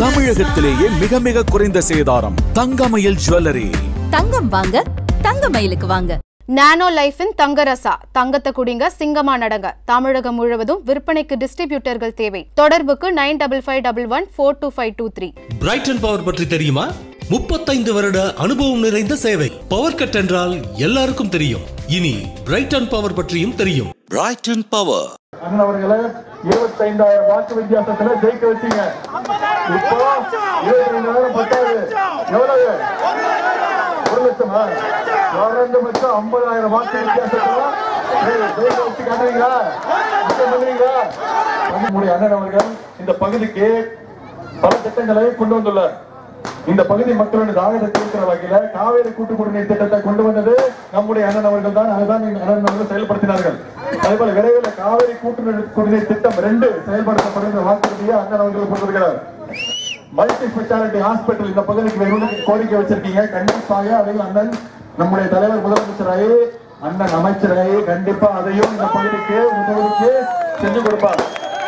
தமிழகத்திலேயே மிக மிக குறைந்த சேதாரம் தங்கமயில் ஜுவல்லரி. தங்கம் வாங்க தங்க மயிலுக்கு வாங்க. நானோ லைஃபின் தங்கரசா தங்கத்தை குடிங்க சிங்கமா நடங்க. தமிழகம் முழுவதும் விற்பனைக்கு டிஸ்ட்ரிபியூட்டர்கள் தேவை. தொடர்புக்கு nine double five double one four two five two three. Brighton power பற்றி தெரியுமா? முப்பத்தைந்து வருட அனுபவம் நிறைந்த சேவை. பவர் கட் என்றால் எல்லாருக்கும் தெரியும். இனி பிரைட்டன் பவர் பற்றியும் தெரியும். பிரைட்டன் பவர் அண்ணன் அவர்களை இருபத்தைந்தாயிரம் வாக்கு வித்தியாசத்துல ஜெயிக்க வச்சீங்க. இப்போ இருபத்தைந்தாயிரம் பத்தாது. எவ்வளவு? ஒரு லட்சமா? ஐம்பதாயிரம் வாக்கு வித்தியாசத்துல ஜெயிக்க வச்சு பண்ணுவீங்களா நம்முடைய அண்ணன் அவர்கள் இந்த பகுதிக்கு பல திட்டங்களை கொண்டு வந்துள்ளார். இந்த பகுதி மக்களின் தாகத்தை தீர்க்கிற வகையில காவேரி கூட்டு குடிநீர் திட்டத்தை கொண்டு வந்தது நம்முடைய அண்ணன் அவர்கள் தான். அதுதான் அண்ணன் அவர்கள் செயல்படுத்தினார்கள். அதேபோல விரைவில் காவேரி கூட்டு குடிநீர் திட்டம் ரெண்டு செயல்படுத்தப்படுகிற வாக்குறுதியை அண்ணன் அவர்கள் கொடுத்திருக்கிறார். மல்டி ஸ்பெஷாலிட்டி ஹாஸ்பிட்டல் இந்த பகுதிக்கு வேணும்னு கோரிக்கை வச்சிருக்கீங்க. கண்டிப்பாக அதையும் அண்ணன் நம்முடைய தலைவர் முதலமைச்சராய் அண்ணன் அமைச்சராய் கண்டிப்பா அதையும் இந்த பகுதிக்கு உங்களுக்கு செஞ்சு கொடுப்பார்.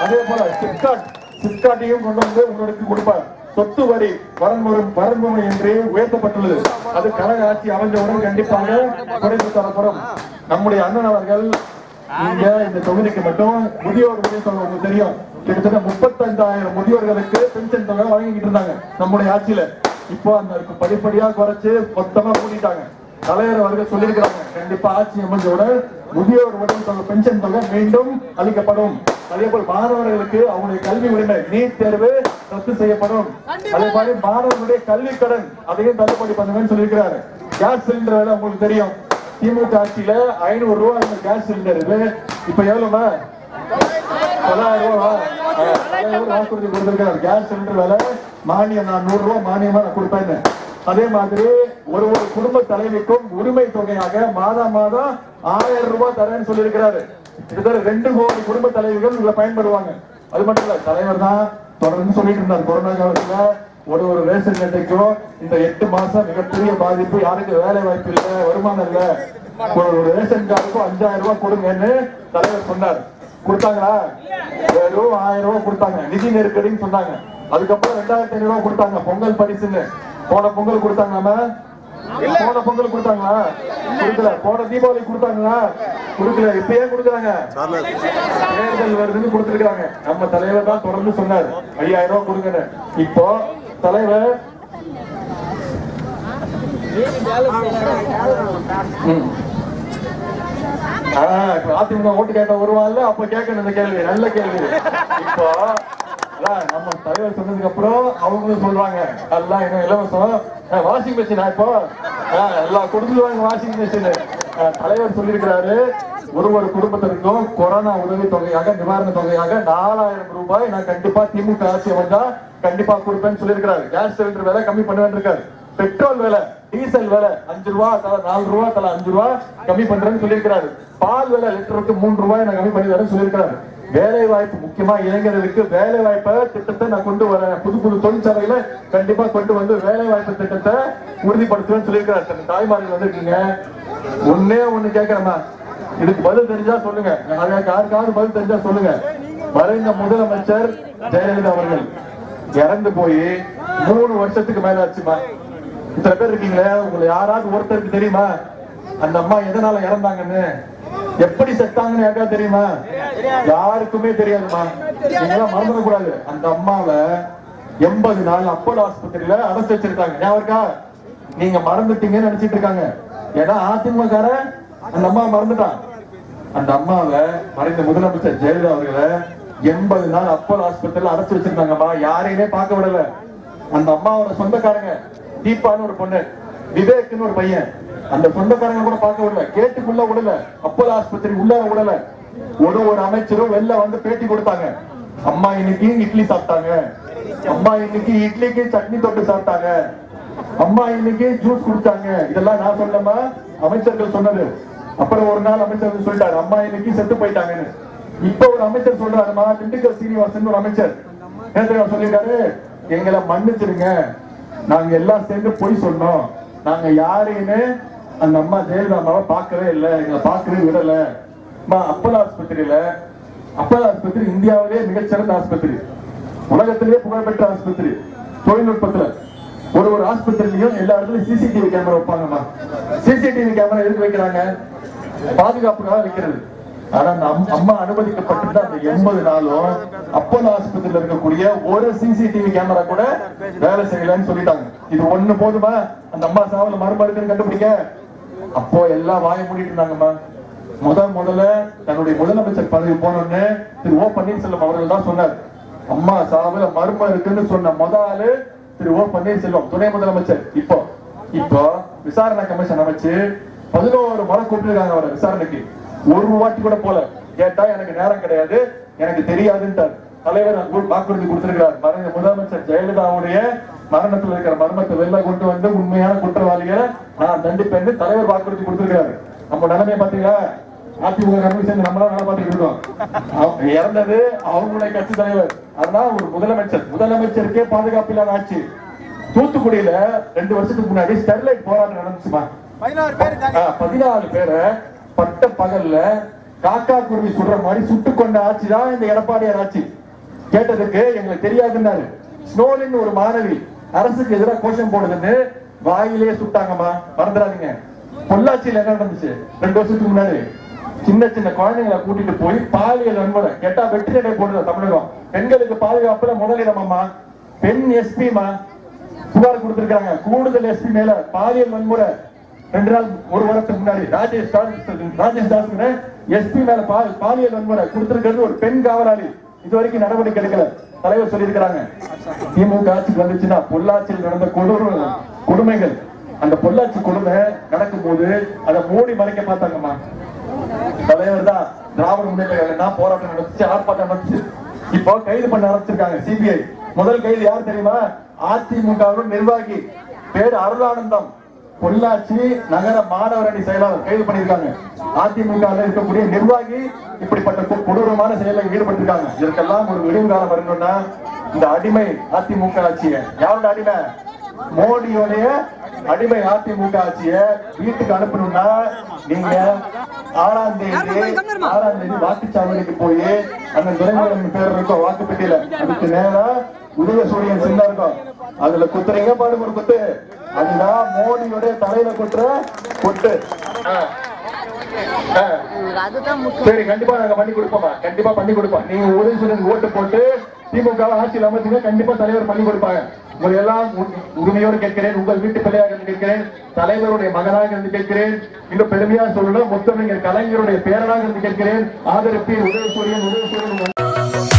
அதே போல சிப்காட் சிப்காட்டையும் கொண்டு வந்து உங்களுக்கு கொடுப்பார். சொத்து வரி வரன்முறை வரன்முறை என்று உயர்த்தப்பட்டுள்ளது. அது கழக ஆட்சி அமைஞ்சவுடன் கண்டிப்பாக குறைத்து தரப்படும். நம்முடைய அண்ணன் அவர்கள் இங்க இந்த தொகுதிக்கு மட்டும் முதியோர் உங்களுக்கு தெரியும். கிட்டத்தட்ட முப்பத்தஞ்சாயிரம் முதியோர்களுக்கு பென்ஷன் தொகை வழங்கிட்டு இருந்தாங்க நம்முடைய ஆட்சியில. இப்போ அந்த படிப்படியா குறைச்சு மொத்தமா கூட்டிட்டாங்க. தலைவர் அவர்கள் சொல்லியிருக்கிறாங்க கண்டிப்பா ஆட்சி அமைஞ்சவுடன் முதியோர் உதவி தொகை பென்ஷன் தொகை மீண்டும் அளிக்கப்படும். அதே போல் மாணவர்களுக்கு அவங்களுடைய கல்வி உரிமை நீட் தேர்வு ரத்து செய்யப்படும். அதே மாதிரி மாணவர்களுடைய கல்வி கடன் அதையும் தள்ளுபடி பண்ணுவேன்னு சொல்லியிருக்கிறாரு. கேஸ் சிலிண்டர் வேலை உங்களுக்கு தெரியும். திமுக ஆட்சியில ஐநூறு ரூபாய் இந்த கேஸ் சிலிண்டர் இது. இப்ப எவ்வளவுமா? தொள்ளாயிரம் ரூபா. தலைவர் வாக்குறுதி கொடுத்திருக்கிறார். கேஸ் சிலிண்டர் விலை மானியம் நான் நூறு ரூபாய் மானியமா நான் கொடுப்பேன்னு. அதே மாதிரி ஒரு ஒரு குடும்ப தலைவிக்கும் உரிமை தொகையாக மாதம் மாதம் ஆயிரம் ரூபாய் தரேன்னு சொல்லியிருக்கிறாரு. கிட்டத்தட்ட ரெண்டு கோடி குடும்ப தலைவர்கள் இதுல பயன்படுவாங்க. அது மட்டும் இல்ல தலைவர் தான் தொடர்ந்து சொல்லிட்டு இருந்தார். கொரோனா காலத்துல ஒரு ஒரு ரேஷன் கட்டைக்கும் இந்த எட்டு மாசம் மிகப்பெரிய பாதிப்பு யாருக்கு வேலை வாய்ப்பு இல்ல வருமானம் இல்ல. ஒரு ஒரு ரேஷன் கார்டுக்கும் அஞ்சாயிரம் ரூபாய் கொடுங்கன்னு தலைவர் சொன்னார். கொடுத்தாங்களா? வெறும் ஆயிரம் ரூபாய் கொடுத்தாங்க. நிதி நெருக்கடின்னு சொன்னாங்க. அதுக்கப்புறம் ரெண்டாயிரத்தி ஐநூறு ரூபாய் கொடுத்தாங்க. பொங்கல் பரிசுன்னு. போன பொங்கல் போன பொங்கல் கொடுத்தாங்களா? கொடுக்கல. போன தீபாவளி கொடுத்தாங்களா? கொடுக்கல. இப்ப ஏன் கொடுக்குறாங்க தேர்தல் வருதுன்னு கொடுத்திருக்காங்க நம்ம தலைவர் தான் தொடர்ந்து சொன்னார். ஐயாயிரம் ரூபாய் கொடுங்கன்னு. இப்போ தலைவர் அதிமுக ஓட்டு கேட்ட வருவான்ல அப்ப கேட்கணும் இந்த கேள்வி. நல்ல கேள்வி. இப்போ நம்ம தலைவர் சொன்னதுக்கு அப்புறம் அவங்களும் சொல்றாங்க எல்லாம் இன்னும் இலவசம் வாஷிங் மிஷின் இப்போ? எல்லாம் கொடுத்துருவாங்க வாஷிங் மிஷின் தலைவர் சொல்லியிருக்கிறாரு ஒரு ஒரு குடும்பத்திற்கும் கொரோனா உதவி தொகையாக நிவாரண தொகையாக நாலாயிரம் ரூபாய் நான் கண்டிப்பா திமுக ஆட்சி வந்தா கண்டிப்பா கொடுப்பேன்னு சொல்லியிருக்கிறாரு. கேஸ் சிலிண்டர் விலை கம்மி பண்ணுவேன் இருக்காரு பெட்ரோல் விலை டீசல் விலை அஞ்சு ரூபா தலை நாலு ரூபா தலை அஞ்சு ரூபா கம்மி பண்றேன்னு சொல்லியிருக்கிறாரு. பால் விலை லிட்டருக்கு மூன்று ரூபாய் நான் கம்மி பண்ணி தரேன்னு சொல்லியிருக்கிறாரு. வேலை வாய்ப்பு முக்கியமா இளைஞர்களுக்கு வேலை வாய்ப்பை திட்டத்தை நான் கொண்டு வரேன். புது புது தொழிற்சாலையில கண்டிப்பா கொண்டு வந்து வேலை வாய்ப்பு திட்டத்தை உறுதிப்படுத்துவேன்னு சொல்லியிருக்கிறார். தாய்மார்கள் வந்திருக்கீங்க. ஒன்னே ஒண்ணு கேட்கிறேம்மா இதுக்கு பதில் தெரிஞ்சா சொல்லுங்க. அதுக்கு யாருக்காவது பதில் தெரிஞ்சா சொல்லுங்க. மறைந்த முதலமைச்சர் ஜெயலலிதா அவர்கள் இறந்து போய் மூணு வருஷத்துக்கு மேல ஆச்சுமா. இத்தனை பேர் இருக்கீங்களே? உங்களை யாராவது ஒருத்தருக்கு தெரியுமா? அந்த அம்மா எதனால இறந்தாங்கன்னு? எப்படி செத்தாங்கன்னு யாருக்கா தெரியுமா? யாருக்குமே தெரியாதுமா. நீங்க மறந்துட கூடாது. அந்த அம்மாவை எண்பது நாள் அப்போலோ ஆஸ்பத்திரியில அடைச்சு வச்சிருக்காங்க. ஞாபகம் நீங்க மறந்துட்டீங்கன்னு நினைச்சிட்டு இருக்காங்க. ஏன்னா அதிமுக அந்த அம்மா மறந்துட்டான். அந்த அம்மாவை மறைந்த முதலமைச்சர் ஜெயலலிதா அவர்களை எண்பது நாள் அப்போலோ ஆஸ்பத்திரியில அடைச்சு வச்சிருந்தாங்கம்மா யாரையுமே பார்க்க விடல. அந்த அம்மாவோட சொந்தக்காரங்க தீபான்னு ஒரு பொண்ணு. விவேக்னு ஒரு பையன். அந்த சொந்தக்காரங்க கூட பார்க்க விடல. கேட்டுக்குள்ள விடல. அப்போது ஆஸ்பத்திரி உள்ள விடல. ஒரு ஒரு அமைச்சரும் வெளில வந்து பேட்டி கொடுத்தாங்க. அம்மா இன்னைக்கு இட்லி சாப்பிட்டாங்க. அம்மா இன்னைக்கு இட்லிக்கு சட்னி தொட்டு சாப்பிட்டாங்க. அம்மா இன்னைக்கு ஜூஸ் குடிச்சாங்க. இதெல்லாம் நான் சொல்லமா அமைச்சர்கள் சொன்னது. அப்புறம் ஒரு நாள் அமைச்சர் சொல்லிட்டாரு. அம்மா இன்னைக்கு செத்து போயிட்டாங்கன்னு. இப்ப ஒரு அமைச்சர் சொல்றாருமா. திண்டுக்கல் சீனிவாசன் ஒரு அமைச்சர். நேற்று சொல்லிட்டாரு எங்களை மன்னிச்சிருங்க. நாங்க எல்லாம் சேர்ந்து பொய் சொன்னோம். நாங்க யாரையுமே அந்த அம்மா ஜெயலலிதா அம்மாவை பார்க்கவே இல்லை. எங்களை பார்க்கவே விடல. அம்மா அப்பல் ஆஸ்பத்திரியில அப்பல் ஆஸ்பத்திரி இந்தியாவிலேயே மிகச்சிறந்த ஆஸ்பத்திரி. உலகத்திலேயே புகழ்பெற்ற ஆஸ்பத்திரி. தொழில்நுட்பத்துல. ஒரு ஒரு ஆஸ்பத்திரிலையும் எல்லா இடத்துலயும் சிசிடிவி கேமரா வைப்பாங்கம்மா. சிசிடிவி கேமரா எதுக்கு வைக்கிறாங்க? பாதுகாப்புக்காக வைக்கிறது. ஆனா அம்- அம்மா அனுமதிக்கப்பட்டிருந்த அந்த எண்பது நாளும் அப்போலோ ஆஸ்பத்திரியில இருக்கக்கூடிய ஒரு சிசிடிவி கேமரா கூட வேலை செய்யலன்னு சொல்லிட்டாங்க. இது ஒண்ணு போதுமா? அந்த அம்மா சாவல மறுமருந்துன்னு கண்டுபிடிக்க? அப்போ எல்லாம் வாய மூடிட்டு இருந்தாங்கம்மா. முதல் முதல்ல தன்னுடைய முதலமைச்சர் பதவி போனோன்னு திரு ஓ பன்னீர்செல்வம் அவர்கள் தான் சொன்னார். அம்மா சாவல மர்மம் இருக்குன்னு சொன்ன முத ஆளு திரு ஓ பன்னீர்செல்வம் துணை முதலமைச்சர். இப்போ இப்போ விசாரணை கமிஷன் அமைச்சு பதினோரு முறை கூப்பிட்டுருக்காங்க அவரை விசாரணைக்கு. ஒரு வாட்டி கூட போல. கேட்டா எனக்கு நேரம் கிடையாது. எனக்கு தெரியாதுன்ட்டார். தலைவர் வாக்குறுதி கொடுத்திருக்கிறார். மறைந்த முதலமைச்சர் ஜெயலலிதாவுடைய மரணத்தில் இருக்கிற மர்மத்தை வெளில கொண்டு வந்து உண்மையான குற்றவாளிகளை நான் தண்டிப்பேன்னு தலைவர் வாக்குறுதி கொடுத்திருக்கிறாரு. நம்ம நிலைமையை பாத்தீங்களா அதிமுக கமிஷன் சேர்ந்து நம்மளாம் வேலை பார்த்துட்டு இருக்கோம். இறந்தது அவங்களுடைய கட்சி தலைவர். அதனால ஒரு முதலமைச்சர். முதலமைச்சருக்கே பாதுகாப்பு இல்லாத ஆட்சி. தூத்துக்குடியில ரெண்டு வருஷத்துக்கு முன்னாடி ஸ்டெர்லைட் போராட்டம் நடந்துச்சுமா? ஆ, பதினாலு பேரை பட்ட பகல்ல காக்கா குருவி சுடுற மாதிரி சுட்டு கொண்ட ஆட்சி தான் இந்த எடப்பாடியார் ஆட்சி. கேட்டதுக்கு எங்களுக்கு தெரியாதுன்னாரு. ஸ்னோலின் ஒரு மாணவி. அரசுக்கு எதிராக கோஷம் போடுதுன்னு வாயிலே சுட்டாங்கம்மா. மறந்துடாதீங்க. பொள்ளாச்சியில என்ன நடந்துச்சு? ரெண்டு வருஷத்துக்கு முன்னாடி. சின்ன சின்ன குழந்தைங்களை கூட்டிட்டு போய் பாலியல் வன்முறை. கேட்டா வெற்றி நடை போடுறது தமிழகம். பெண்களுக்கு பாதுகாப்புல முதலிடமாம்மா. பெண் எஸ்பிமா புகார் கொடுத்திருக்காங்க கூடுதல் எஸ்பி மேல பாலியல் வன்முறை. ரெண்டு நாள் ஒரு வாரத்துக்கு முன்னாடி ராஜேஷ் ராஜேஷ் தாஸ் எஸ்பி மேல பால் பாலியல் வன்முறை கொடுத்திருக்கிறது ஒரு பெண் காவலாளி. இது வரைக்கும் நடவடிக்கை எடுக்கல. தலைவர் சொல்லியிருக்கிறாங்க. திமுக ஆட்சிக்கு வந்துச்சுன்னா பொள்ளாச்சியில் நடந்த கொடூர கொடுமைகள். அந்த பொள்ளாச்சி கொடுமை நடக்கும்போது அதை மூடி மறைக்க பார்த்தாங்கம்மா. தலைவர் தான் திராவிட முன்னேற்ற போராட்டம் நடந்துச்சு ஆர்ப்பாட்டம் நடந்துச்சு. இப்போ கைது பண்ண ஆரம்பிச்சிருக்காங்க சிபிஐ. முதல் கைது யார் தெரியுமா? அதிமுக நிர்வாகி. பேரு அருளானந்தம். பொள்ளாச்சி நகர மாணவர் அணி செயலாளர் கைது பண்ணியிருக்காங்க. அதிமுக இருக்கக்கூடிய நிர்வாகி இப்படிப்பட்ட கொடூரமான செயலில் ஈடுபட்டிருக்காங்க. இதற்கெல்லாம் ஒரு விடிவு காலம் வரணும்னா இந்த அடிமை அதிமுக ஆட்சியை. யாரோட அடிமை? மோடியோடைய அடிமை அதிமுக ஆட்சிய வீட்டுக்கு அனுப்பணும்னா நீங்க ஆறாம் தேதி ஆறாம் தேதி வாக்குச்சாவடிக்கு போய் அந்த துறைமுகம் பேர் இருக்கும் வாக்குப்பெட்டியில. அதுக்கு நேரா உதய சூரியன் சின்ன இருக்கும் அதுல குத்துறீங்க பாருங்க ஒரு குத்து. அதுதான் மோடியோடைய தலையில குத்துற குத்து. சரி கண்டிப்பா நாங்க பண்ணி கொடுப்போமா கண்டிப்பா பண்ணி கொடுப்போம். நீங்க உதவி சூரியன் ஓட்டு போட்டு திமுக வை ஆட்சியில் அமைச்சீங்க கண்டிப்பா தலைவர் பண்ணி கொடுப்பாங்க. உங்களை எல்லாம் உ- உரிமையோடு கேட்கிறேன். உங்கள் வீட்டு பிள்ளையாக இருந்து கேட்கிறேன். தலைவருடைய மகனாக இருந்து கேட்கிறேன். இன்னும் பெருமையா சொல்லணும். முத்தமிழர் கலைஞருடைய பேரனாக இருந்து கேட்கிறேன். ஆதரிப்பீர் உதவி சூரியன் உதவி சூரியன்.